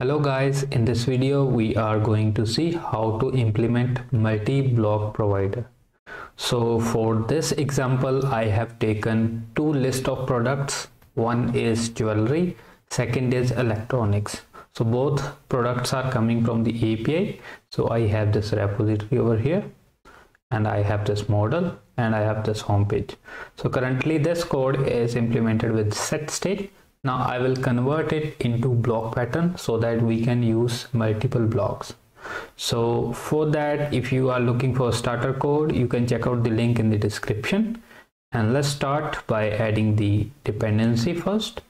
Hello guys, in this video we are going to see how to implement multi-block provider. So for this example I have taken two list of products. One is jewelry, second is electronics. So both products are coming from the API. So I have this repository over here and I have this model and I have this home page. So currently this code is implemented with set state now I will convert it into bloc pattern so that we can use multiple blocs. So for that if you are looking for starter code you can check out the link in the description. And let's start by adding the dependency first.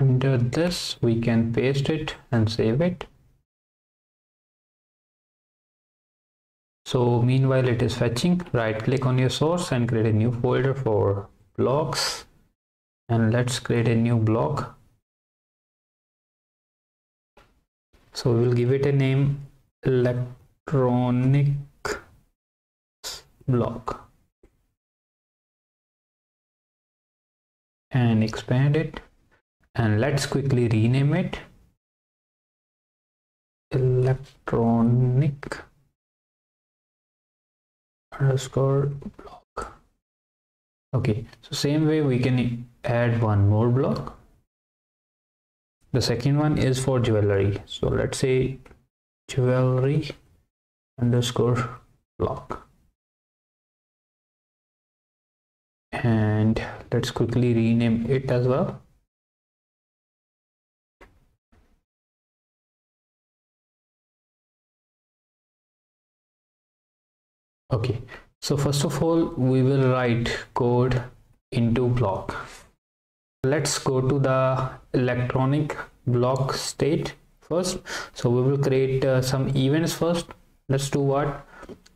Under this we can paste it and save it so meanwhile it is fetching. Right click on your source and create a new folder for blocs. And let's create a new bloc. So we will give it a name electronic bloc. And expand it. And let's quickly rename it. Electronic underscore bloc. Okay so same way we can add one more bloc. The second one is for jewelry. So let's say jewelry underscore bloc. And let's quickly rename it as well okay. So first of all we will write code into bloc. Let's go to the electronic bloc state first. So we will create uh, some events first. Let's do what?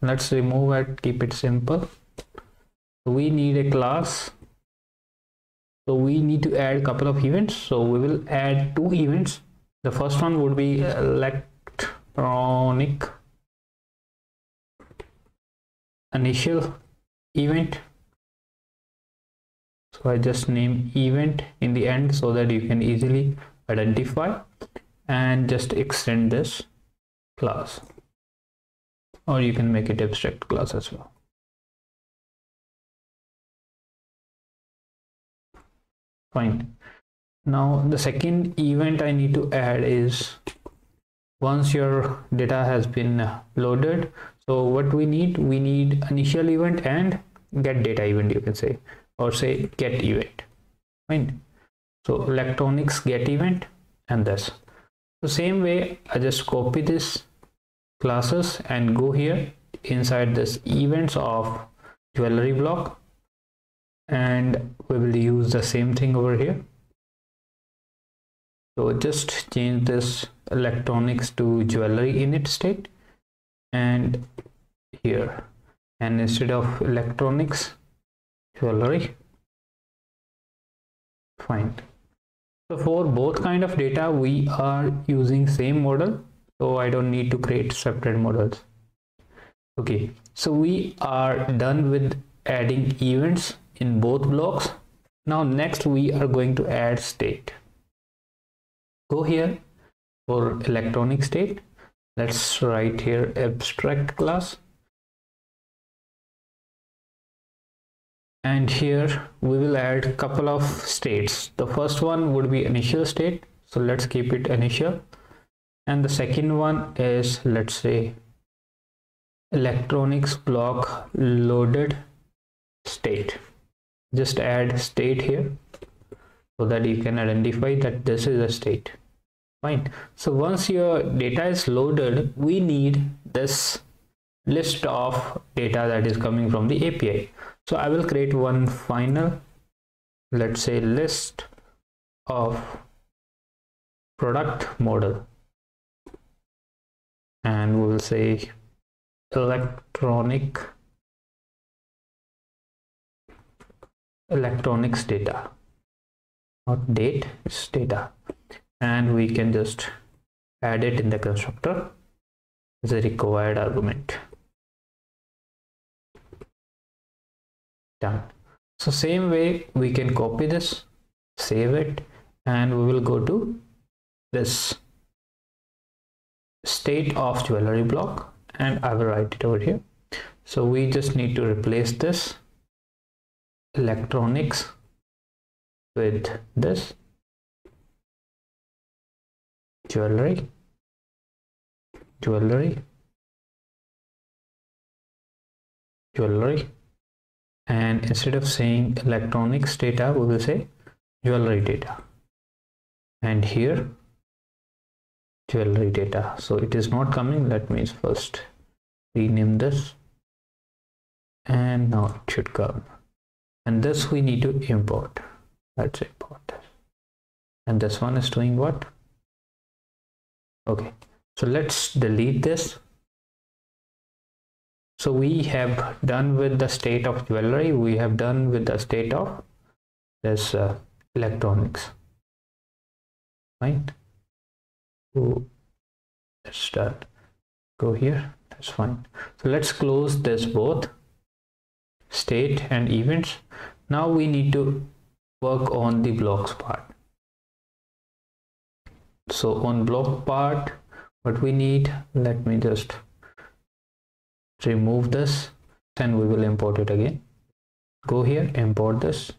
Let's remove it keep it simple. We need a class. So we need to add a couple of events. So we will add two events. The first one would be electronic initial event. So I just name event in the end so that you can easily identify and just extend this class. Or you can make it abstract class as well. Fine. Now the second event I need to add is once your data has been loaded so what we need we need initial event and get data event you can say or say get event fine so electronics get event and this. The same way i just copy this classes and go here inside this events of jewelry bloc. And we will use the same thing over here. So just change this electronics to jewelry init state and here. And instead of electronics jewelry. Fine. So for both kind of data we are using same model. So i don't need to create separate models. Okay. So we are done with adding events in both blocs. Now next we are going to add state. Go here for electronic state let's write here abstract class. And here we will add a couple of states. The first one would be initial state. So let's keep it initial. And the second one is let's say electronics bloc loaded state. Just add state here so that you can identify that this is a state fine so once your data is loaded we need this list of data that is coming from the api so i will create one final let's say list of product model. And we will say electronic electronics data. Not date it's data and we can just add it in the constructor as a required argument. Done. So same way we can copy this save it and we will go to this state of jewelry bloc and I will write it over here. So we just need to replace this electronics with this jewelry. Jewelry. Jewelry. And instead of saying electronics data we will say jewelry data. And here jewelry data. So it is not coming. Let me first rename this. And now it should come. And this we need to import. Let's import this and this one is doing what okay so let's delete this. So we have done with the state of jewelry. We have done with the state of this uh, electronics. Right? So that's done go here. That's fine. So let's close this both. State and events. Now we need to work on the blocs part so on bloc part what we need let me just remove this and we will import it again. Go here import this.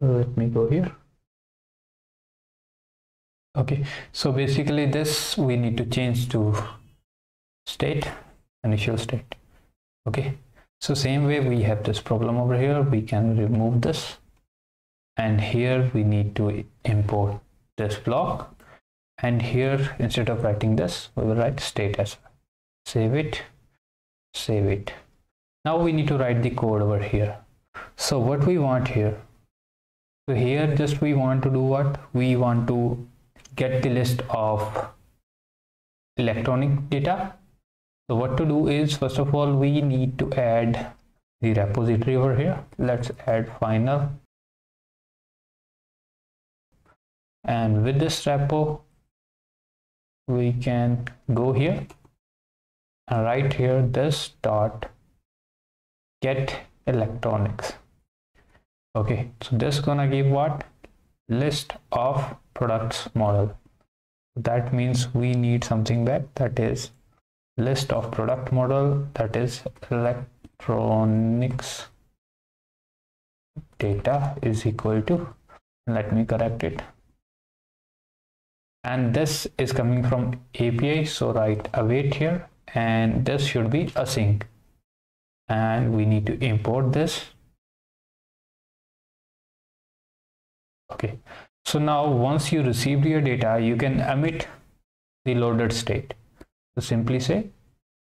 Let me go here. Okay so basically this we need to change to state initial state. Okay so same way we have this problem over here we can remove this. And here we need to import this bloc. And here instead of writing this we will write state as save it. Save it. Now we need to write the code over here. So what we want here? So here just we want to do what? We want to get the list of electronic data. So what to do is first of all we need to add the repository over here. Let's add final and with this repo we can go here and write here this dot get electronics. Okay so this gonna give what? List of products model. That means we need something that that is list of product model that is electronics data is equal to let me correct it and this is coming from API so write await here. And this should be async and we need to import this. Okay. So now once you received your data you can emit the loaded state. So simply say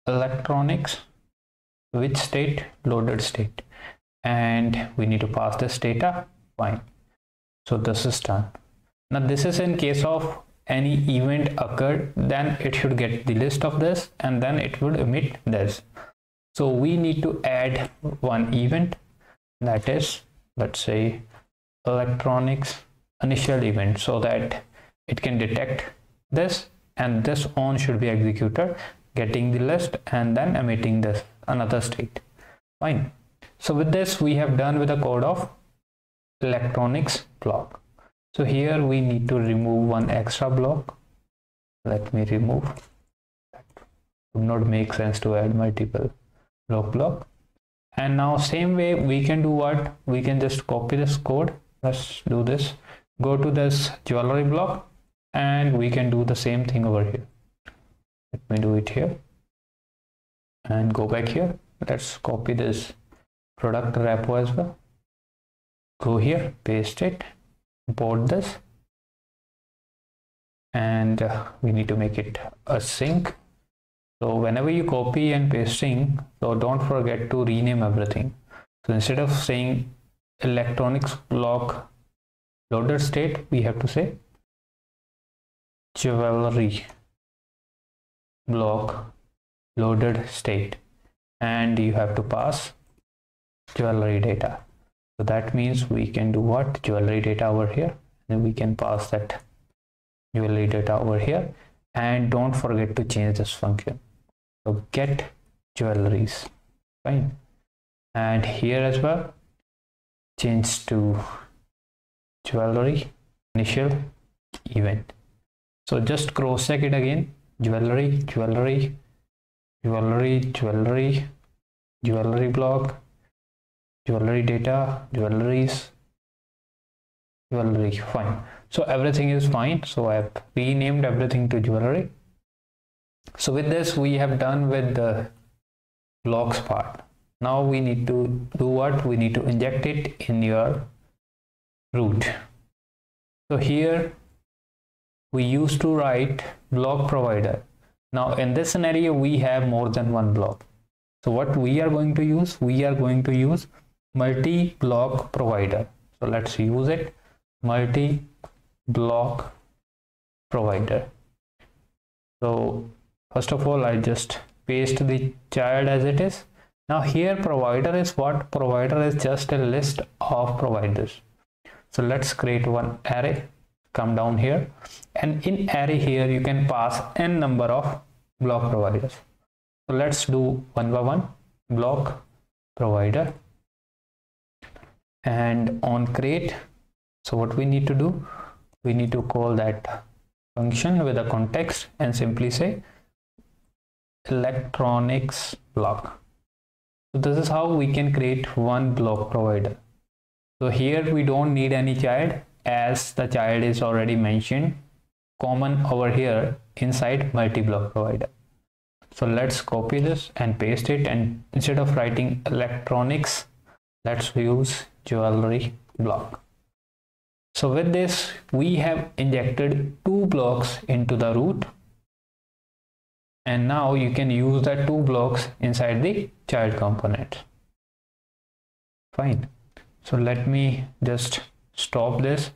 electronics which state? Loaded state. And we need to pass this data. Fine. So this is done. Now this is in case of any event occurred then it should get the list of this and then it would emit this. So we need to add one event that is let's say electronics initial event so that it can detect this and this on should be executed getting the list and then emitting this another state. Fine. So with this we have done with the code of electronics bloc so here we need to remove one extra bloc. Let me remove that. Would not make sense to add multiple bloc bloc. And now same way we can do what? We can just copy this code. Let's do this. Go to this jewelry bloc and we can do the same thing over here. Let me do it here and go back here. Let's copy this product repo as well. Go here paste it import this and uh, we need to make it async so whenever you copy and pasting so don't forget to rename everything. So instead of saying electronics bloc loaded state we have to say jewelry bloc loaded state. And you have to pass jewelry data so that means we can do what? Jewelry data over here. And we can pass that jewelry data over here. And don't forget to change this function. So get jewelries. Fine. And here as well change to jewelry initial event. So just cross check it again. Jewelry jewelry jewelry jewelry jewelry bloc jewelry data jewelries jewelry fine. So everything is fine. So i've renamed everything to jewelry. So with this we have done with the blocs part. Now we need to do what? We need to inject it in your root. So here we used to write bloc provider. Now in this scenario we have more than one bloc. So what we are going to use? We are going to use multi bloc provider. So let's use it. Multi bloc provider. So first of all i just paste the child as it is. Now here provider is what? Provider is just a list of providers. So let's create one array. Come down here. And in array here you can pass n number of bloc providers. So let's do one by one. Bloc provider and on create. So what we need to do we need to call that function with a context and simply say electronics bloc. So this is how we can create one bloc provider. So here we don't need any child as the child is already mentioned common over here inside multi-bloc provider. So let's copy this and paste it and instead of writing electronics let's use jewelry bloc. So with this we have injected two blocs into the root. And now you can use the two blocs inside the child component. Fine. So let me just stop this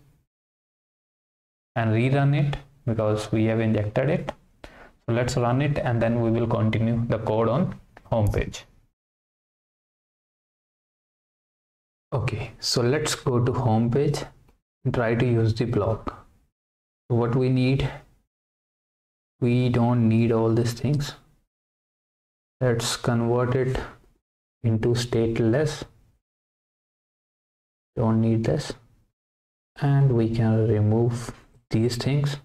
and rerun it because we have injected it. So let's run it and then we will continue the code on home page okay so let's go to home page and try to use the bloc. So what we need we don't need all these things. Let's convert it into stateless. Don't need this. And we can remove these things.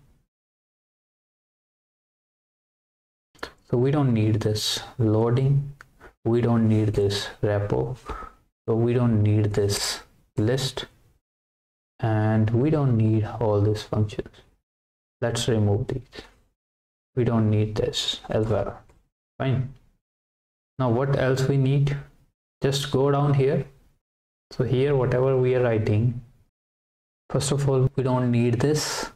So we don't need this loading. We don't need this repo so we don't need this list. And we don't need all these functions. Let's remove these. We don't need this as well fine. Now what else we need? Just go down here. So here whatever we are writing first of all we don't need this.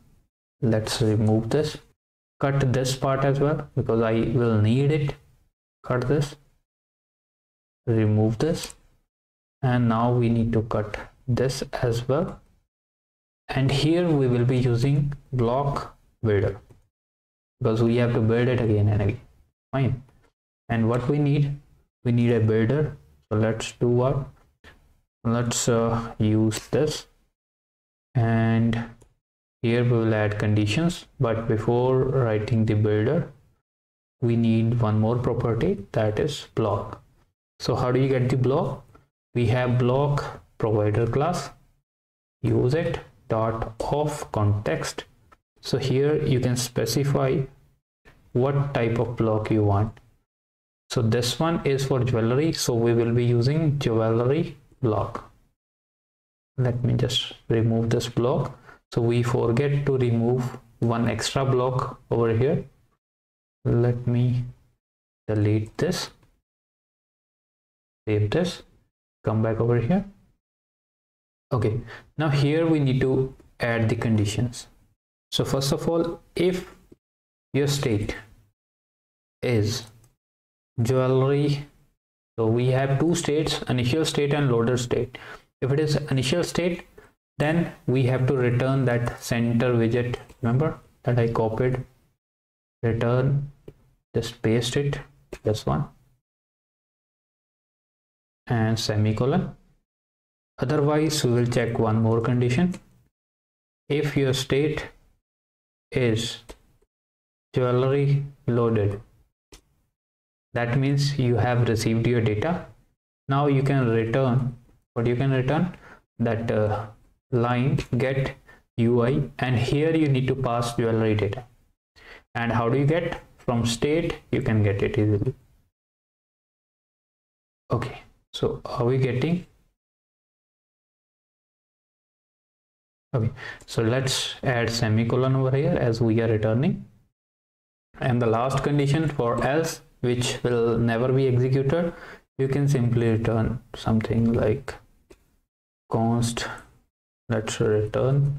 Let's remove this. Cut this part as well because I will need it. Cut this. Remove this and now we need to cut this as well. And here we will be using bloc builder. Because we have to build it again and again. Fine. And what we need? We need a builder. So let's do what? Let's uh, use this. And here we will add conditions. But before writing the builder we need one more property. That is bloc. So how do you get the bloc we have bloc provider class. Use it. Dot of context. So here you can specify what type of bloc you want. So this one is for jewelry. So we will be using jewelry bloc. Let me just remove this bloc. So we forget to remove one extra bloc over here. Let me delete this. Save this come back over here. Okay. Now here we need to add the conditions. So first of all if your state is jewelry so we have two states initial state and loader state. If it is initial state then we have to return that center widget. Remember that I copied? Return just paste it this one and semicolon. Otherwise we will check one more condition. If your state is jewelry loaded that means you have received your data. Now you can return what you can return that uh, line get UI and here you need to pass jewelry data. And how do you get? From state you can get it easily. Okay so are we getting? Okay. So let's add semicolon over here as we are returning. And the last condition for else which will never be executed you can simply return something like const let's return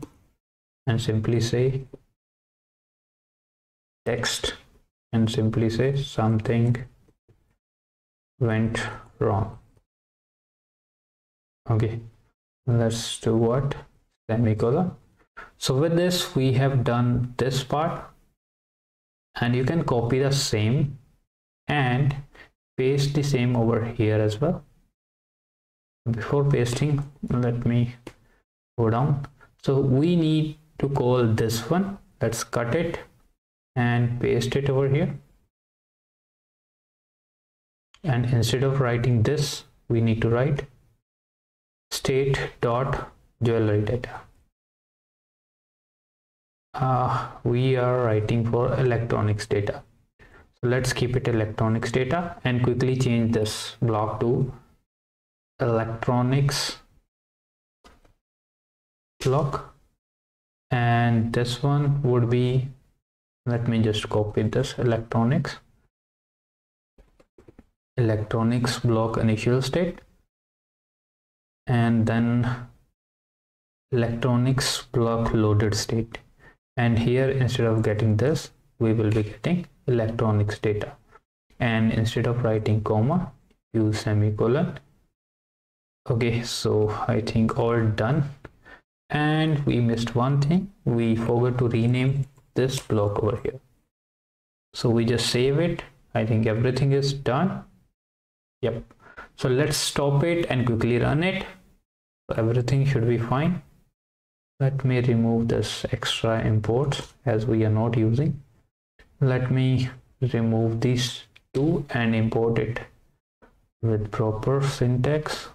and simply say text and simply say something went wrong okay. Let's do what? Semicolon so with this we have done this part. And you can copy the same and paste the same over here as well. Before pasting let me go down. So we need to call this one. Let's cut it and paste it over here. And instead of writing this we need to write state dot jewelry data. Uh, we are writing for electronics data. So let's keep it electronics data and quickly change this bloc to electronics bloc. And this one would be let me just copy this electronics. Electronics bloc initial state and then electronics bloc loaded state. And here instead of getting this we will be getting electronics data. And instead of writing comma use semicolon. Okay so i think all done. And we missed one thing. We forgot to rename this bloc over here. So we just save it. I think everything is done. Yep so let's stop it and quickly run it. Everything should be fine. Let me remove this extra import as we are not using. Let me remove these two and import it with proper syntax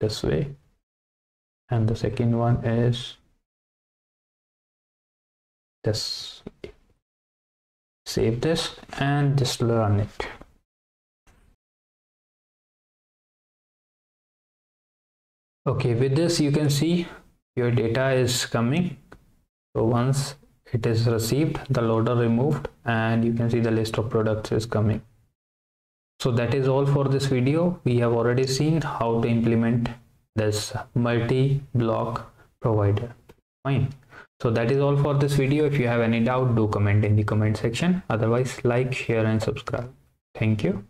this way. And the second one is this save this and just run it okay with this you can see your data is coming. So once it is received the loader removed and you can see the list of products is coming. So that is all for this video. We have already seen how to implement this multi-bloc provider. Fine. So that is all for this video. If you have any doubt do comment in the comment section. Otherwise like share and subscribe. Thank you